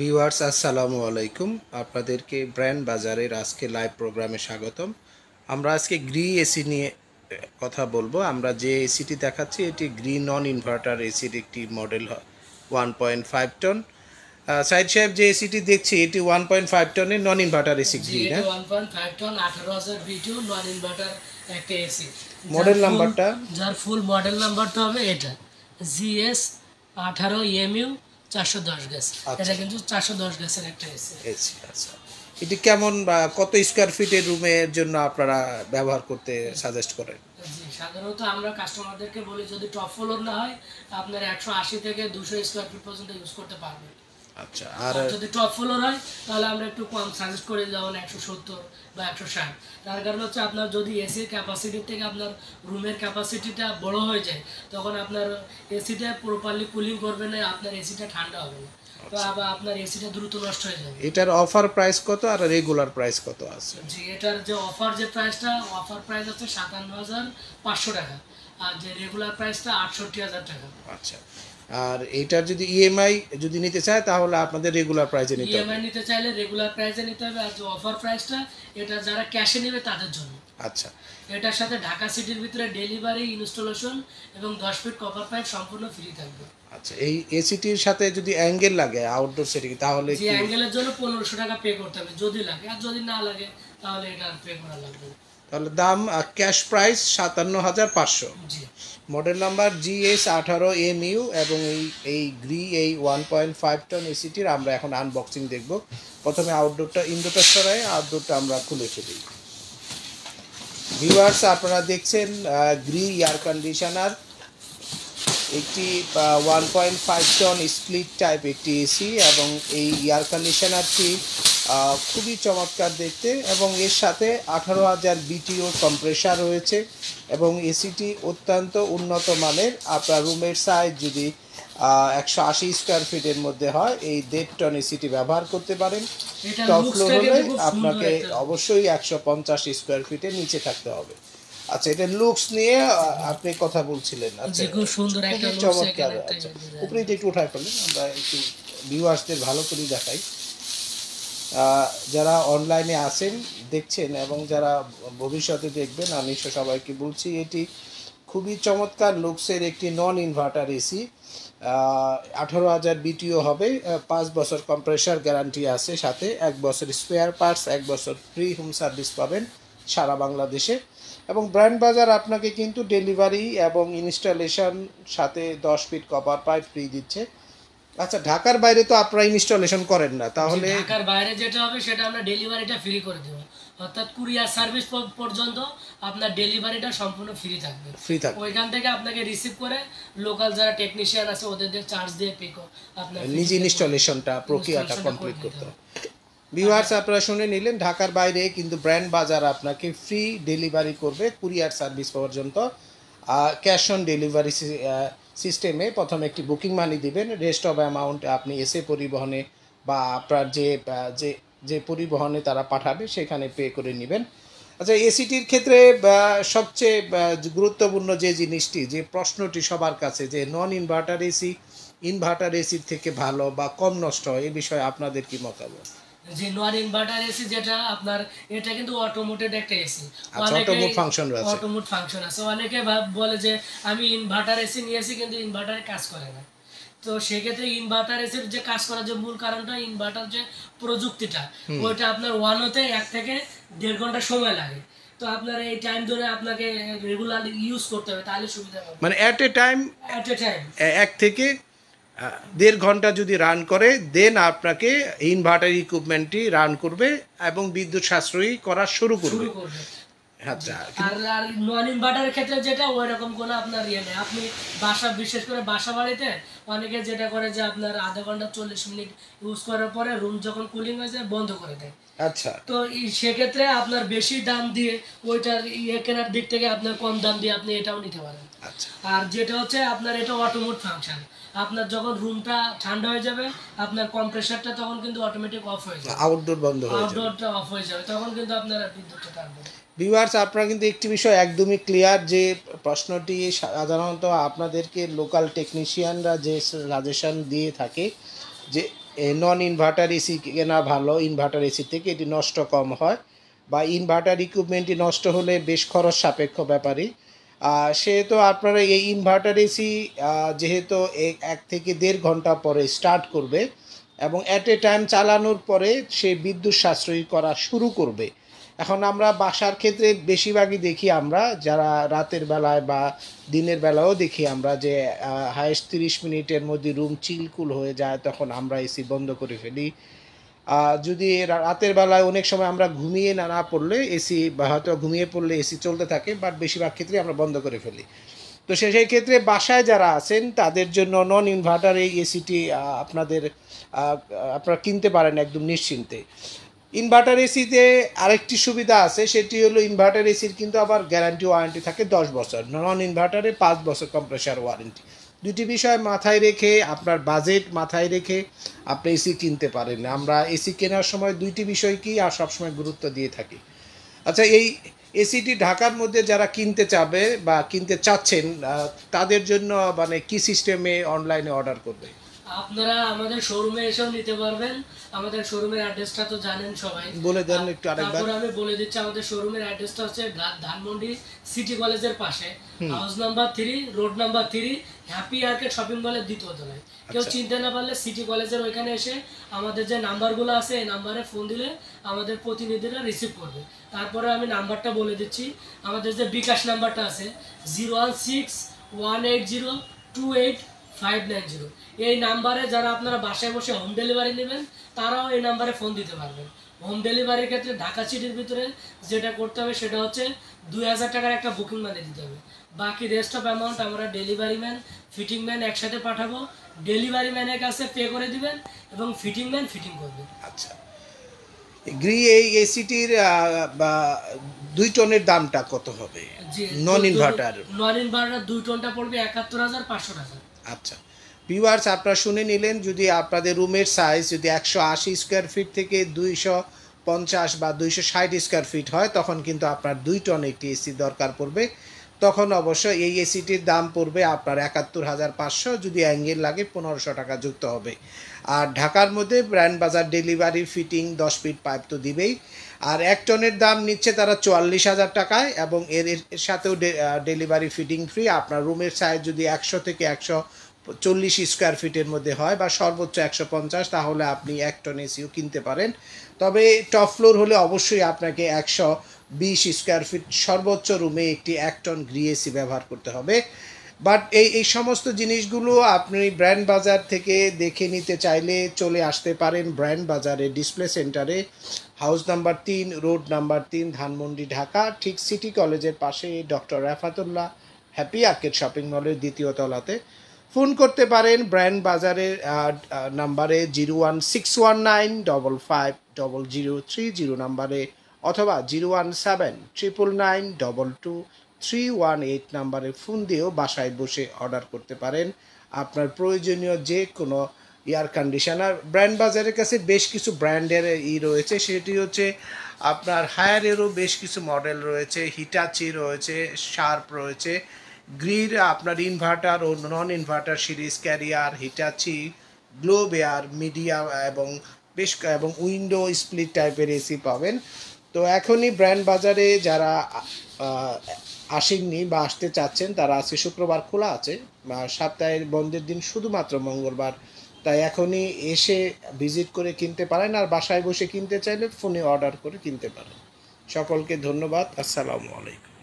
Viewers আসসালামু আলাইকুম। আপনাদেরকে ব্র্যান্ড বাজারের আজকে লাইভ প্রোগ্রামে স্বাগতম। আমরা আজকে গ্রি এসি নিয়ে কথা বলব। আমরা যে এসিটি দেখাচ্ছি এটি গ্রি নন ইনভার্টার এসির একটি model one point five ton side সাহেব যে এসিটি দেখছি এটি ওয়ান পয়েন্ট ফাইভ টনের নন ইনভার্টার এসি গ্রি না এসি। মডেল নাম্বারটা? যার ফুল মডেল নাম্বারটা হবে এটা। জিএস আঠারো এমইউ চারশো দশ গ্যাস আচ্ছা। এটা কিন্তু চারশো দশ গ্যাসের একটা এসি এসি আচ্ছা। এটি কেমন বা কত স্কোয়ার ফিটের রুমের জন্য আপনারা ব্যবহার করতে সাজেস্ট করেন? সাধারণত আমরা কাস্টমারদেরকে বলি যদি টপ ফ্লোর না হয় আপনার একশো আশি থেকে দুশো স্কোয়ার ফিট পর্যন্ত ইউজ করতে পারবেন। আচ্ছা আর যদি টপ ফ্লোর হয় তাহলে আমরা একটু কম সাজেস্ট করে যেমন একশো সত্তর বা একশো ষাট। তার কারণ হচ্ছে আপনার যদি এসির ক্যাপাসিটির থেকে আপনার রুমের ক্যাপাসিটিটা বড় হয়ে যায় তখন আপনার এসিটা প্রপারলি কুলিং করবে না আপনার এসিটা ঠান্ডা হবে না। তো আবার আপনার এসিটা দ্রুত নষ্ট হয়ে যাবে। এটার অফার প্রাইস কত আর রেগুলার প্রাইস কত আছে? জি এটার যে অফার যে প্রাইসটা অফার প্রাইস হচ্ছে সাতান্ন হাজার পাঁচশো টাকা। আর যে রেগুলার প্রাইসটা আটষট্টি হাজার টাকা। আচ্ছা। আর এটার যদি ইএমআই যদি নিতে চায় তাহলে আপনাদের রেগুলার প্রাইসে নিতে হবে। ইএমআই নিতে চাইলে রেগুলার প্রাইসে নিতে হবে আর যে অফার প্রাইসটা এটা যারা ক্যাশে নেবে তাদের জন্য। আচ্ছা। এটার সাথে ঢাকা সিটির ভিতরে ডেলিভারি ইনস্টলেশন এবং দশ ফিট কপার পাইপ সম্পূর্ণ ফ্রি থাকবে। আচ্ছা এই এসিটির সাথে যদি অ্যাঙ্গেল লাগে আউটডোর সেটিং তাহলে কি অ্যাঙ্গেলের জন্য পনেরোশো টাকা পে করতে হবে। যদি লাগে আর যদি না লাগে তাহলে এটা পে করা লাগবে তাহলে দাম ক্যাশ প্রাইস সাতান্ন হাজার পাঁচশো। জি। মডেল নাম্বার জিএস আঠারো এম ইউ এবং এই এই গ্রি, এই ওয়ান পয়েন্ট ফাইভ টন এসিটির আমরা এখন আনবক্সিং দেখব। প্রথমে আউটডোরটা ইনডোরটা সরাই আউটডোরটা আমরা খুলে ফেলি। ভিউয়ার্স আপনারা দেখছেন গ্রি এয়ার কন্ডিশনার একটি one point five ton split type একটি এসি এবং এই এয়ার কন্ডিশনারটি খুবই চমৎকার দেখতে এবং এর সাথে আঠারো হাজার বিটিও কম্প্রেসার রয়েছে। এবং এসিটি অত্যন্ত উন্নত মানের। আপনার রুমের সাইজ যদি একশো আশি স্কোয়ার ফিটের মধ্যে হয় এই দেড় টন এসিটি ব্যবহার করতে পারেন। টপ ফ্লোর হলে আপনাকে অবশ্যই একশো পঞ্চাশ স্কোয়ার ফিটের নিচে থাকতে হবে। আচ্ছা এটা লুকস নিয়ে আপনি কথা বলছিলেন। আচ্ছা সুন্দর একটা চমৎকার। আচ্ছা উপরে একটু উঠায় ফেলেন আমরা একটু ভিউয়ার্সদের ভালো করে দেখাই। যারা অনলাইনে আসেন দেখছেন এবং যারা ভবিষ্যতে দেখবেন, আমি সবাইকে বলছি, এটি খুবই চমৎকার লুকসের একটি নন ইনভার্টার এসি আঠারো হাজার বিটিও হবে পাঁচ বছর কম্প্রেসার গ্যারান্টি আছে সাথে, এক বছর স্পেয়ার পার্টস এক বছর ফ্রি হোম সার্ভিস পাবেন সারা বাংলাদেশে। এবং ব্র্যান্ড বাজার আপনাকে কিন্তু ডেলিভারি এবং ইনস্টলেশন সাথে দশ ফিট কপার পাইপ ফ্রি দিচ্ছে। আচ্ছা ঢাকার বাইরে তো আপনারা ইনস্টলেশন করেন না তাহলে ঢাকার বাইরে যেটা হবে সেটা আমরা ডেলিভারিটা ফ্রি করে দেবো। অর্থাৎ কুরিয়ার সার্ভিস পর্যন্ত আপনার ডেলিভারিটা সম্পূর্ণ ফ্রি থাকবে। ফ্রি থাকে ওইখান থেকে আপনাকে রিসিভ করে লোকাল যারা টেকনিশিয়ান আছে ওদের চার্জ দিয়ে পে আপনার নিজে ইনস্টলেশনটা প্রক্রিয়াটা কমপ্লিট করতে হবে। ভিউয়ার্স আপনারা শুনে নিলেন ঢাকার বাইরে কিন্তু ব্র্যান্ড বাজার আপনাকে ফ্রি ডেলিভারি করবে কুরিয়ার সার্ভিস পর্যন্ত ক্যাশ অন ডেলিভারি সিস্টেমে প্রথমে একটি বুকিং মানি দিবেন রেস্ট অফ অ্যামাউন্ট আপনি এসে পরিবহনে বা আপনার যে যে যে পরিবহনে তারা পাঠাবে সেখানে পে করে নেবেন। আচ্ছা এসিটির ক্ষেত্রে সবচেয়ে গুরুত্বপূর্ণ যে জিনিসটি, যে প্রশ্নটি সবার কাছে যে নন ইনভার্টার এসি ইনভার্টার এসির থেকে ভালো বা কম নষ্ট হয়, এ বিষয়ে আপনাদের কি মতামত? যে নন ইনভার্টার এসি যেটা আপনার এটা কিন্তু অটোমোটেড একটা এসি automode function রয়েছে। অটোমোট ফাংশন আছে। অনেকে বলে যে আমি ইনভার্টার এসি নিয়েছি কিন্তু ইনভার্টারে কাজ করে না। তো সেক্ষেত্রে ইনভার্টার এসির যে কাজ করার যে মূল কারণটা ইনভার্টার যে প্রযুক্তিটা। ওইটা আপনার ওয়ান হতে এক থেকে দেড় ঘণ্টা সময় লাগে। তো আপনার এই টাইম ধরে আপনাকে রেগুলার ইউজ করতে হবে তাহলে সুবিধা হবে। মানে at a time at a time এক থেকে দেড় ঘণ্টা যদি রান করে দেন আপনাকে ইনভার্টার ইকুইপমেন্টটি রান করবে এবং বিদ্যুৎ সাশ্রয়ী করা শুরু করবে। আচ্ছা আর নন ইনভার্টারের ক্ষেত্রে যেটা ওই রকম কোনো আপনার ইয়ে নেই। আপনি বাসা বিশেষ করে বাসা বাড়িতে অনেকে যেটা করে যে আপনার আধা ঘণ্টা চল্লিশ মিনিট ইউজ করার পরে রুম যখন কুলিং হয়ে যায় বন্ধ করে দেয়। আচ্ছা। তো সেক্ষেত্রে আপনার বেশি দাম দিয়ে ওইটার ইয়ে কেনার দিক থেকে আপনার কম দাম দিয়ে আপনি এটাও নিতে পারেন। আচ্ছা। আর যেটা হচ্ছে আপনার এটা অটোমোট ফাংশন আপনার যখন রুমটা ঠান্ডা হয়ে যাবে আপনার কম্প্রেসারটা তখন কিন্তু অটোমেটিক অফ হয়ে যাবে। আউটডোর বন্ধ হয়ে যাবে। আউটডোরটা অফ হয়ে যাবে তখন কিন্তু আপনার বিদ্যুৎটা না। ভিউয়ার্স আপনারা কিন্তু একটি বিষয় একদমই ক্লিয়ার যে প্রশ্নটি সাধারণত আপনাদেরকে লোকাল টেকনিশিয়ানরা যে সাজেশন দিয়ে থাকে যে নন ইনভার্টার এসি কেনা ভালো ইনভার্টার এসি থেকে এটি নষ্ট কম হয় বা ইনভার্টার ইকুইপমেন্টটি নষ্ট হলে বেশ খরচ সাপেক্ষ ব্যাপারই। সেহেতু আপনারা এই ইনভার্টার এসি যেহেতু এক থেকে দেড় ঘণ্টা পরে স্টার্ট করবে এবং অ্যাট এ টাইম চালানোর পরে সে বিদ্যুৎ সাশ্রয়ী করা শুরু করবে। এখন আমরা বাসার ক্ষেত্রে বেশিরভাগই দেখি আমরা, যারা রাতের বেলায় বা দিনের বেলাও দেখি আমরা যে হায়েস্ট তিরিশ মিনিটের মধ্যে রুম চিলকুল হয়ে যায়, তখন আমরা এসি বন্ধ করে ফেলি। যদি রাতের বেলায় অনেক সময় আমরা ঘুমিয়ে না না পড়লে এসি বা হয়তো ঘুমিয়ে পড়লে এসি চলতে থাকে বাট বেশিরভাগ ক্ষেত্রে আমরা বন্ধ করে ফেলি। তো সে সেই ক্ষেত্রে বাসায় যারা আছেন, তাদের জন্য নন ইনভার্টার এই এসিটি আপনাদের আপনারা কিনতে পারেন একদম নিশ্চিন্তে। ইনভার্টার এসিতে আরেকটি সুবিধা আছে, সেটি হলো ইনভার্টার এসির কিন্তু আবার গ্যারান্টি ওয়ারেন্টি থাকে দশ বছর। নন ইনভার্টারে পাঁচ বছর কম্প্রেসার ওয়ারেন্টি দুটি বিষয় মাথায় রেখে আপনার বাজেট মাথায় রেখে আপনি এসি কিনতে পারেন। আমরা এসি কেনার সময় দুইটি বিষয়কেই আর সবসময় গুরুত্ব দিয়ে থাকি। আচ্ছা এই এসিটি ঢাকার মধ্যে যারা কিনতে চাবে বা কিনতে চাচ্ছেন তাদের জন্য মানে কি সিস্টেমে অনলাইনে অর্ডার করবে? আপনারা আমাদের শোরুমে এসেও নিতে পারবেন। আমাদের শোরুমের অ্যাড্রেসটা তো জানেন সবাই। বলে দেন একটু আরেকবার। তারপরে আমি বলে দিচ্ছি আমাদের শোরুমের অ্যাড্রেসটা হচ্ছে ধানমন্ডি সিটি কলেজের পাশে। House number three road number three happy arcade shopping মলের দ্বিতীয় তলায়। কেউ আচ্ছা। চিনতে না পারলে সিটি কলেজের ওইখানে এসে আমাদের যে নাম্বারগুলো আছে এই নাম্বারে ফোন দিলে আমাদের প্রতিনিধিরা রিসিভ করবে। তারপরে আমি নাম্বারটা বলে দিচ্ছি। আমাদের যে বিকাশ নাম্বারটা আছে zero one six one eight zero two eight five nine zero এই নাম্বারে যারা আপনারা বাসায় বসে হোম ডেলিভারি নেবেন তারাও এই নাম্বারে ফোন দিতে পারবেন। হোম ডেলিভারির ক্ষেত্রে ঢাকা সিটির ভিতরে যেটা করতে হবে সেটা হচ্ছে দুই হাজার টাকার একটা বুকিং মানি দিতে হবে। বাকি রেস্ট অফ অ্যামাউন্ট আমরা ডেলিভারি ম্যান ফিটিং ম্যান একসাথে পাঠাবো। ডেলিভারি ম্যানের কাছে পে করে দিবেন এবং ফিটিং ম্যান ফিটিং করবে। আচ্ছা। গ্রি এই এসিটির বা দুই টনের দামটা কত হবে? নন ইনভার্টার নন ইনভার্টার দুই টনটা পড়বে একাত্তর হাজার পাঁচশো টাকা। আচ্ছা। ভিউয়ার্স আপনারা শুনে নিলেন, যদি আপনাদের রুমের সাইজ যদি একশো আশি স্কোয়ার ফিট থেকে দুইশো পঞ্চাশ বা দুইশো ষাট স্কোয়ার ফিট হয়, তখন কিন্তু আপনার দুই টন একটি এসি দরকার পড়বে। তখন অবশ্য এই এসিটির দাম পড়বে আপনার একাত্তর হাজার পাঁচশো, যদি অ্যাঙ্গেল লাগে পনেরোশো টাকা যুক্ত হবে। আর ঢাকার মধ্যে ব্র্যান্ড বাজার ডেলিভারি ফিটিং দশ ফিট পাইপ তো দিবেই। আর এক টনের দাম নিচ্ছে তারা চুয়াল্লিশ হাজার টাকায়, এবং এর সাথেও ডেলিভারি ফিটিং ফ্রি আপনার রুমের সাইজ যদি একশো থেকে একশো চল্লিশ স্কোয়ার ফিটের মধ্যে হয় বা সর্বোচ্চ একশো পঞ্চাশ, তাহলে আপনি এক টন এসিও কিনতে পারেন। তবে টপ ফ্লোর হলে অবশ্যই আপনাকে একশো বিশ স্কোয়ার ফিট সর্বোচ্চ রুমে একটি এক টন গ্রি এসি ব্যবহার করতে হবে। বাট এই এই সমস্ত জিনিসগুলো আপনি ব্র্যান্ড বাজার থেকে দেখে নিতে চাইলে চলে আসতে পারেন ব্র্যান্ড বাজারে ডিসপ্লে সেন্টারে। হাউস নাম্বার তিন, রোড নাম্বার তিন, ধানমন্ডি, ঢাকা। ঠিক সিটি কলেজের পাশে doctor Rafatullah happy arcade shopping মলের দ্বিতীয় তলাতে। ফোন করতে পারেন ব্র্যান্ড বাজারের নাম্বারে zero one six one nine double five double zero three zero নাম্বারে অথবা zero one seven triple nine double two three one eight নাম্বারে ফোন দিয়েও বাসায় বসে অর্ডার করতে পারেন। আপনার প্রয়োজনীয় যে কোনো এয়ার কন্ডিশনার। ব্র্যান্ড বাজারের কাছে বেশ কিছু ব্র্যান্ডের ই রয়েছে, সেটি হচ্ছে আপনার হায়ারেরও বেশ কিছু মডেল রয়েছে, হিটাচি রয়েছে, শার্প রয়েছে গ্রির আপনার ইনভার্টার ও non inverter series Carrier Hitachi Globe air Midea এবং বেশ এবং উইন্ডো স্প্লিট টাইপের এসি পাবেন। তো এখনই ব্র্যান্ড বাজারে যারা আসেননি বা আসতে চাচ্ছেন, তারা আজকে শুক্রবার খোলা আছে। সপ্তাহের বন্ধের দিন শুধুমাত্র মঙ্গলবার। তাই এখনই এসে ভিজিট করে কিনতে পারেন আর বাসায় বসে কিনতে চাইলে ফোনে অর্ডার করে কিনতে পারেন। সকলকে ধন্যবাদ। আসসালামু আলাইকুম।